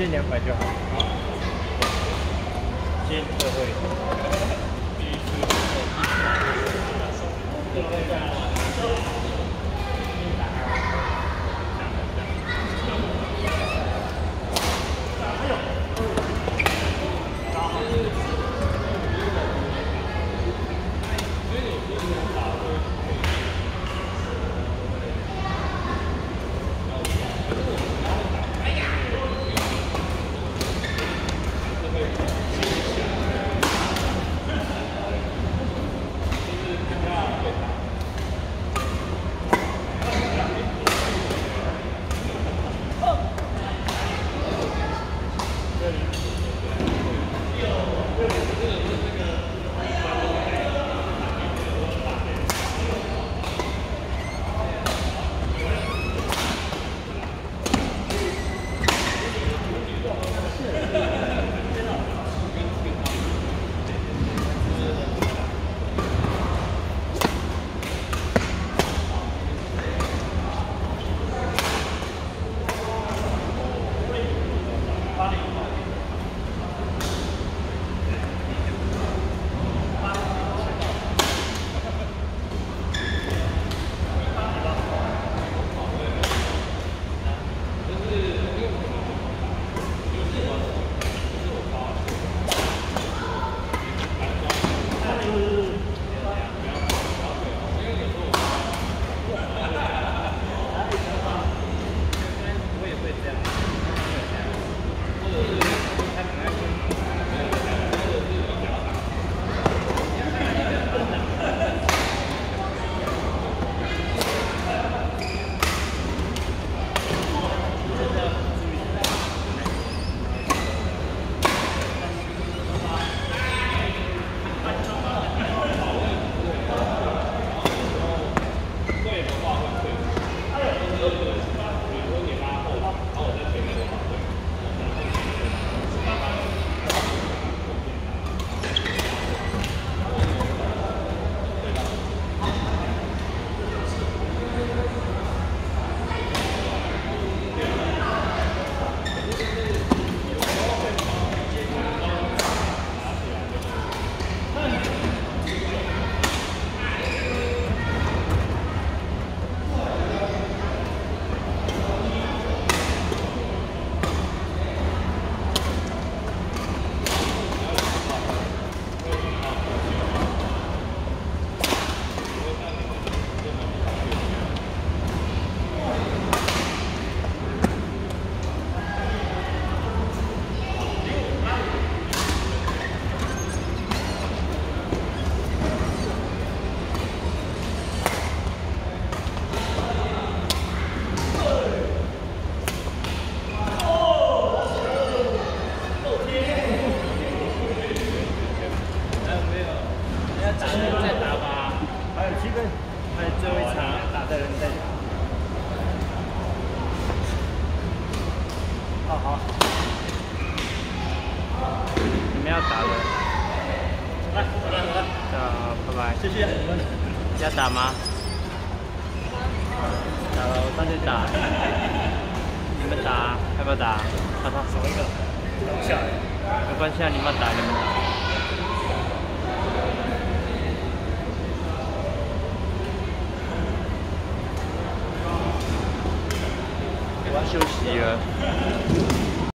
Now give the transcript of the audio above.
借两百就好。啊借最后一在打吧，还有积分，还有最后一场打的人在打。哦好。你们要打的。来，走来走来。好，拜拜，谢谢。要打吗？打喽，大家打。你们打，还要打？好他走一个。留下。没关系啊，你们打，你们打。休息了。